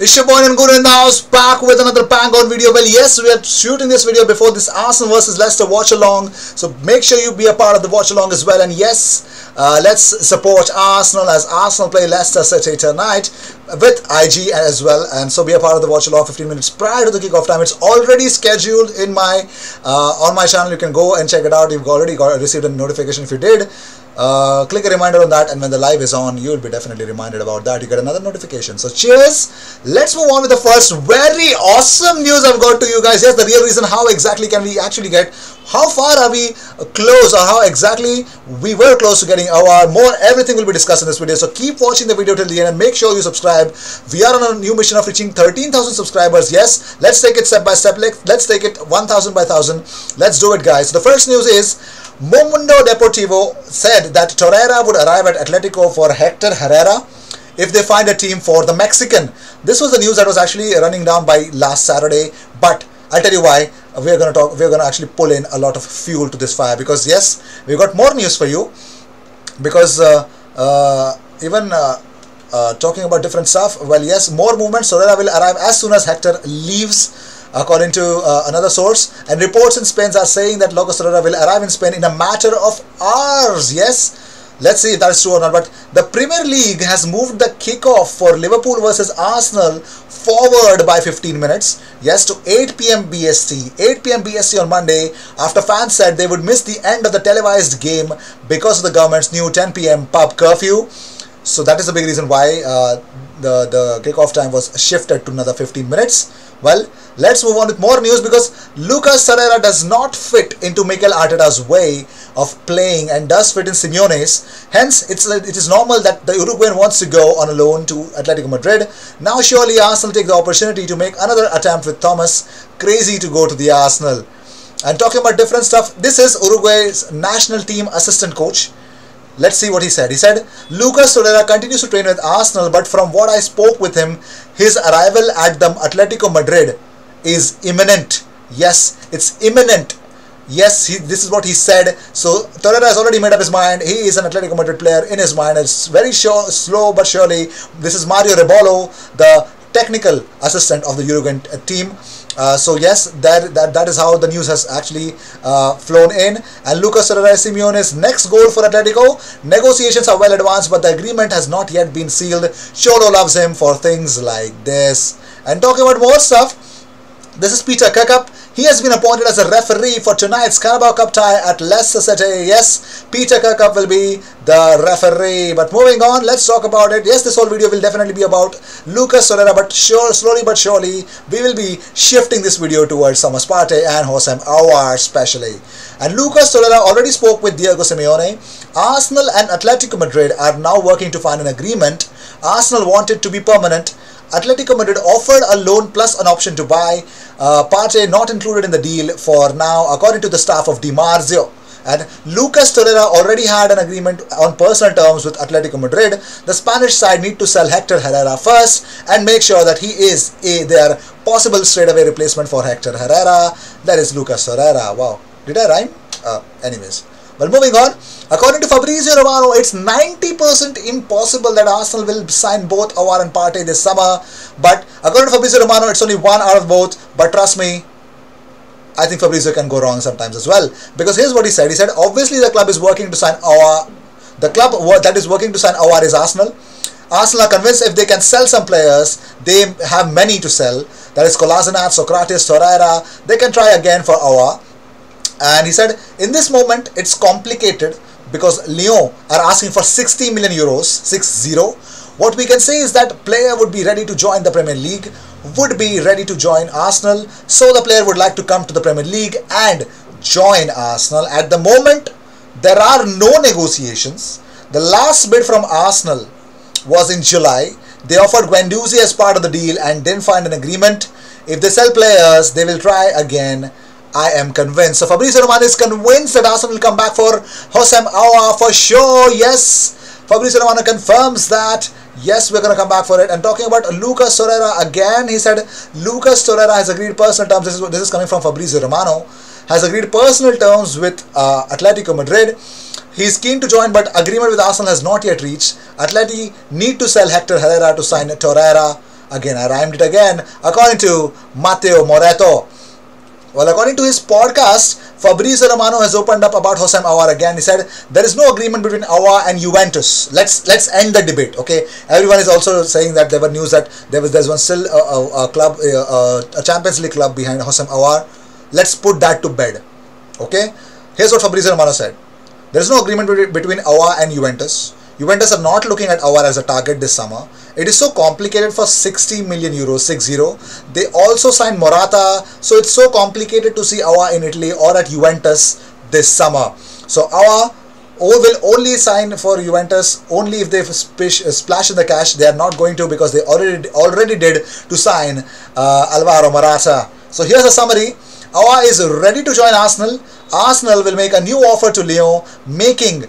It's your boy Indian Gooner in the house back with another bang on video. Well, yes, we are shooting this video before this Arsenal versus Leicester watch along. So make sure you be a part of the watch along as well. And yes, uh, let's support Arsenal as Arsenal play Leicester City tonight with IG as well. And so be a part of the watch along 15 minutes prior to the kickoff time. It's already scheduled in my uh, on my channel. You can go and check it out. You've already got received a notification if you did. Uh, click a reminder on that and when the live is on you'll be definitely reminded about that. You get another notification. So cheers. Let's move on with the first very awesome news i've got to you guys. Yes the real reason how exactly can we actually get how far are we close or how exactly we were close to getting Aouar everything will be discussed in this video. So keep watching the video till the end and make sure you subscribe. We are on a new mission of reaching 13,000 subscribers. Yes let's take it step by step. Let's take it 1,000 by 1,000 let's do it guys. The first news is Mundo Deportivo said that Torreira would arrive at Atletico for Hector Herrera if they find a team for the Mexican. This was the news that was actually running down by last Saturday, but I'll tell you why. We're gonna talk. We're gonna actually pull in a lot of fuel to this fire because yes, we got more news for you. Because uh, uh, even uh, uh talking about different stuff. Well, yes, more movements. Torreira will arrive as soon as Hector leaves according to uh, another source. And reports in Spain are saying that Lucas Torreira will arrive in Spain in a matter of hours. Yes. Let's see if that is true or not. But the Premier League has moved the kickoff for Liverpool versus Arsenal forward by 15 minutes. Yes, to 8 p.m. BST. 8 p.m. BST on Monday after fans said they would miss the end of the televised game because of the government's new 10 p.m. pub curfew. So that is the big reason why uh, the, the kickoff time was shifted to another 15 minutes. Well, let's move on with more news because Lucas Torreira does not fit into Mikel Arteta's way of playing and does fit in Simeone's. Hence, it's it is normal that the Uruguayan wants to go on a loan to Atletico Madrid. Now, surely Arsenal take the opportunity to make another attempt with Thomas. Crazy to go to the Arsenal. And talking about different stuff, this is Uruguay's national team assistant coach. Let's see what he said. He said, Lucas Torreira continues to train with Arsenal, but from what I spoke with him, his arrival at the Atletico Madrid is imminent. Yes, it's imminent. Yes, he, this is what he said. So Torreira has already made up his mind. He is an Atletico Madrid player in his mind. It's very sure, slow but surely. This is Mario Rebollo, the technical assistant of the Uruguayan team. Uh, so yes, that, that that is how the news has actually uh, flown in. And Lucas Torreira Simeone's next goal for Atletico. Negotiations are well advanced, but the agreement has not yet been sealed. Cholo loves him for things like this. And talking about more stuff, this is Peter Kirkup. He has been appointed as a referee for tonight's Carabao Cup tie at Leicester City. Yes, Peter Kirkup will be the referee. But moving on, let's talk about it. Yes, this whole video will definitely be about Lucas Torreira, but sure, slowly but surely, we will be shifting this video towards Thomas Partey and Houssem Aouar especially. And Lucas Torreira already spoke with Diego Simeone. Arsenal and Atletico Madrid are now working to find an agreement. Arsenal wanted to be permanent Atletico Madrid offered a loan plus an option to buy. Uh, Partey not included in the deal for now, according to the staff of Di Marzio. And Lucas Torreira already had an agreement on personal terms with Atletico Madrid. The Spanish side need to sell Hector Herrera first and make sure that he is a their possible straightaway replacement for Hector Herrera. That is Lucas Torreira. Wow, did I rhyme? Uh, anyways. Well, moving on. According to Fabrizio Romano, it's 90% impossible that Arsenal will sign both Aouar and Partey this summer. But according to Fabrizio Romano, it's only one out of both. But trust me, I think Fabrizio can go wrong sometimes as well. Because here's what he said. He said, obviously the club is working to sign Aouar. The club that is working to sign Aouar is Arsenal. Arsenal are convinced if they can sell some players, they have many to sell. That is Kolasinac, Sokratis, Torreira. They can try again for Aouar. And he said, in this moment, it's complicated because Lyon are asking for 60 million euros, 6-0. What we can say is that player would be ready to join the Premier League, would be ready to join Arsenal. So the player would like to come to the Premier League and join Arsenal. At the moment, there are no negotiations. The last bid from Arsenal was in July. They offered Guendouzi as part of the deal and didn't find an agreement. If they sell players, they will try again I am convinced. So Fabrizio Romano is convinced that Arsenal will come back for Houssem Aouar for sure. Yes, Fabrizio Romano confirms that. Yes, we're going to come back for it. And talking about Lucas Torreira again, he said Lucas Torreira has agreed personal terms. This is this is coming from Fabrizio Romano. Has agreed personal terms with uh, Atletico Madrid. He's keen to join, but agreement with Arsenal has not yet reached. Atleti need to sell Hector Herrera to sign Torreira. Again, I rhymed it again. According to Matteo Moretto. Well, according to his podcast, Fabrizio Romano has opened up about Houssem Aouar again. He said there is no agreement between Aouar and Juventus. Let's let's end the debate. Okay, everyone is also saying that there were news that there was there's one still a, a, a club a, a Champions League club behind Houssem Aouar. Let's put that to bed. Okay, here's what Fabrizio Romano said. There is no agreement between Aouar and Juventus. Juventus are not looking at Aouar as a target this summer. It is so complicated for 60 million euros, 6-0. They also signed Morata, so it's so complicated to see Aouar in Italy or at Juventus this summer. So Aouar will only sign for Juventus only if they splash in the cash. They are not going to because they already already did to sign uh, Alvaro Morata. So here's a summary. Aouar is ready to join Arsenal. Arsenal will make a new offer to Lyon, making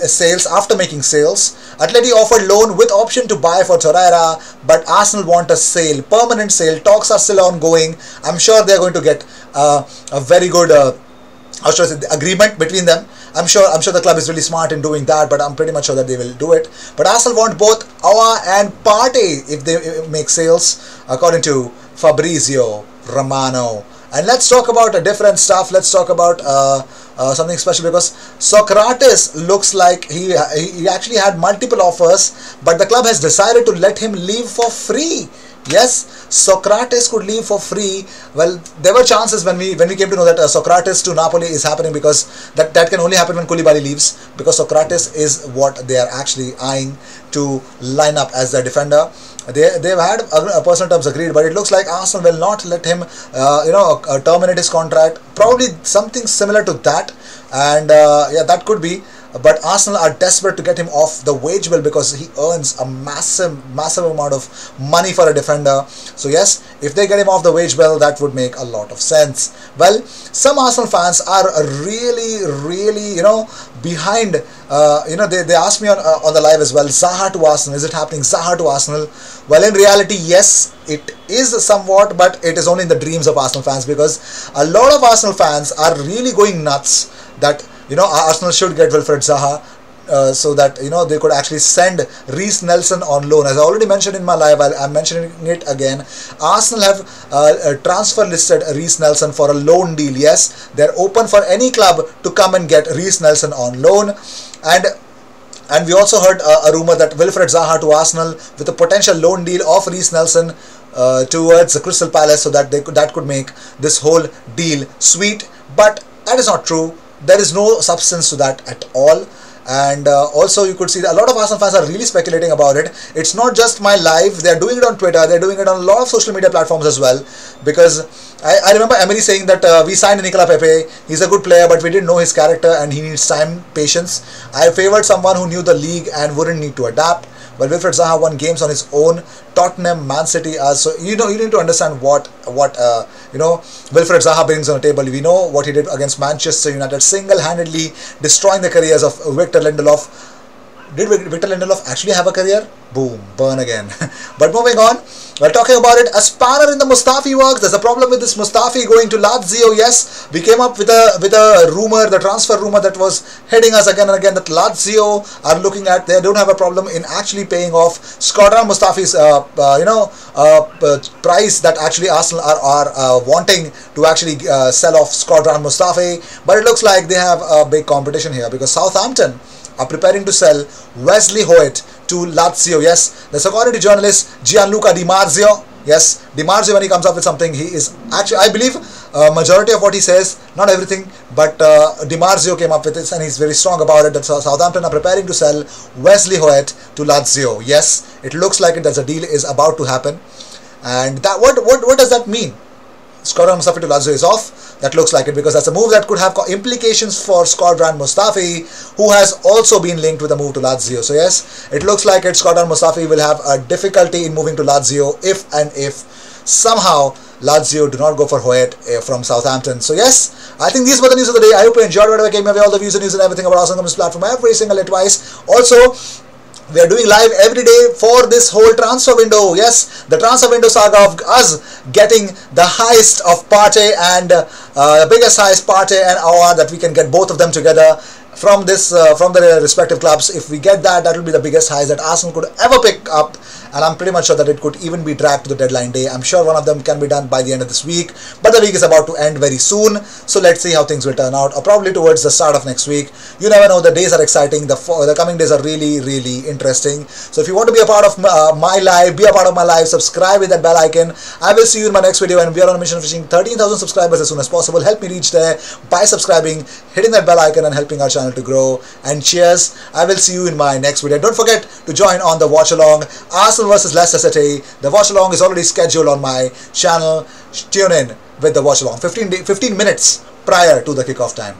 sales after making sales. Atleti offered loan with option to buy for Torreira, but Arsenal want a sale, permanent sale. Talks are still ongoing. I'm sure they're going to get uh, a very good uh, how should I say, agreement between them. I'm sure I'm sure the club is really smart in doing that, but I'm pretty much sure that they will do it. But Arsenal want both Aouar and Partey if they make sales, according to Fabrizio Romano. And let's talk about a different stuff. Let's talk about uh, uh, something special because Sokratis looks like he, he actually had multiple offers, but the club has decided to let him leave for free. Yes, Sokratis could leave for free. Well, there were chances when we when we came to know that uh, Sokratis to Napoli is happening because that that can only happen when Koulibaly leaves because Sokratis is what they are actually eyeing to line up as their defender. They they've had a, a personal terms agreed, but it looks like Arsenal will not let him, uh, you know, uh, terminate his contract. Probably something similar to that, and uh, yeah, that could be but Arsenal are desperate to get him off the wage bill because he earns a massive, massive amount of money for a defender. So yes, if they get him off the wage bill, that would make a lot of sense. Well, some Arsenal fans are really, really, you know, behind. Uh, you know, they, they asked me on uh, on the live as well. Zaha to Arsenal, is it happening? Zaha to Arsenal. Well, in reality, yes, it is somewhat, but it is only in the dreams of Arsenal fans because a lot of Arsenal fans are really going nuts that you know Arsenal should get Wilfried Zaha uh, so that you know they could actually send Reiss Nelson on loan. As I already mentioned in my live, i am mentioning it again. Arsenal have uh, transfer listed Reiss Nelson for a loan deal. Yes, they're open for any club to come and get Reiss Nelson on loan, and and we also heard uh, a rumor that Wilfried Zaha to Arsenal with a potential loan deal of Reiss Nelson. Uh, towards the Crystal Palace, so that they could, that could make this whole deal sweet, but that is not true there is no substance to that at all and uh, also you could see a lot of Arsenal fans are really speculating about it. It's not just my live, they're doing it on Twitter, they're doing it on a lot of social media platforms as well because I, I remember Emery saying that uh, we signed Nicolas Pepe, he's a good player but we didn't know his character and he needs time, patience. I favored someone who knew the league and wouldn't need to adapt. But Wilfried Zaha won games on his own. Tottenham, Man City, so you know you need to understand what what uh, you know Wilfried Zaha brings on the table. We know what he did against Manchester United, single-handedly destroying the careers of Victor Lindelof did Victor Lindelof actually have a career? Boom, burn again. but moving on, we're talking about it. A spanner in the Mustafi works. There's a problem with this Mustafi going to Lazio. Yes, we came up with a with a rumor, the transfer rumor that was heading us again and again that Lazio are looking at. They don't have a problem in actually paying off Shkodran Mustafi's uh, uh, you know uh, uh, price that actually Arsenal are, are uh, wanting to actually uh, sell off Shkodran Mustafi. But it looks like they have a big competition here because Southampton are preparing to sell Wesley Hoedt to Lazio. Yes, the to journalist Gianluca Di Marzio. Yes, Di Marzio when he comes up with something, he is actually, I believe, uh, majority of what he says, not everything, but uh, Di Marzio came up with this and he's very strong about it that Southampton are preparing to sell Wesley Hoedt to Lazio. Yes, it looks like it that a deal is about to happen. And that what, what, what does that mean? Shkodran Mustafi to Lazio is off. That looks like it because that's a move that could have implications for Shkodran Mustafi, who has also been linked with a move to Lazio. So yes, it looks like it. Shkodran Mustafi will have a difficulty in moving to Lazio if and if somehow Lazio do not go for Hoedt uh, from Southampton. So yes, I think these were the news of the day. I hope you enjoyed whatever came away, all the views and news and everything about Awesome Comments platform every single advice. Also, we are doing live every day for this whole transfer window. Yes, the transfer window saga of us getting the highest of Partey and uh, the biggest highest Partey and Aouar that we can get both of them together from this uh, from the respective clubs. If we get that, that will be the biggest highs that Arsenal could ever pick up, and I'm pretty much sure that it could even be dragged to the deadline day. I'm sure one of them can be done by the end of this week, but the week is about to end very soon, so let's see how things will turn out. Or probably towards the start of next week. You never know. The days are exciting. The the coming days are really really interesting. So if you want to be a part of uh, my life, be a part of my life, subscribe with that bell icon. I will see you in my next video, and we are on a mission of reaching 13,000 subscribers as soon as possible. Help me reach there by subscribing, hitting that bell icon, and helping our channel to grow. And cheers. I will see you in my next video. Don't forget to join on the watch along. Arsenal versus Leicester City. The watch along is already scheduled on my channel. Tune in with the watch along. 15, 15 minutes prior to the kickoff time.